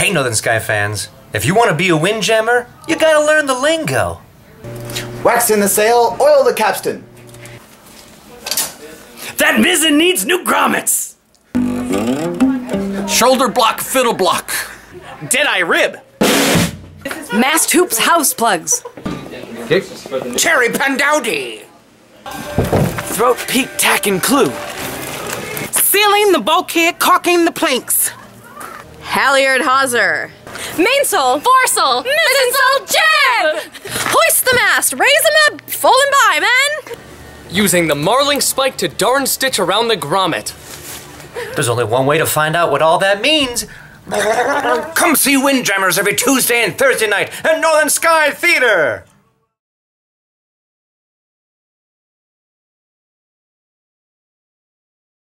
Hey, Northern Sky fans, if you want to be a windjammer, you gotta learn the lingo. Wax in the sail, oil the capstan. That mizzen needs new grommets! Shoulder block, fiddle block. Deadeye rib! Mast hoops house plugs. Cherry pandowdy! Throat peak tack and clew. Sealing the bulkhead, caulking the planks. Halyard hawser. Mainsail, foresail, mizzensail, jib! Hoist the mast, raise him up, fold him by, man! Using the marlinspike to darn stitch around the grommet. There's only one way to find out what all that means. Come see Windjammers every Tuesday and Thursday night at Northern Sky Theater.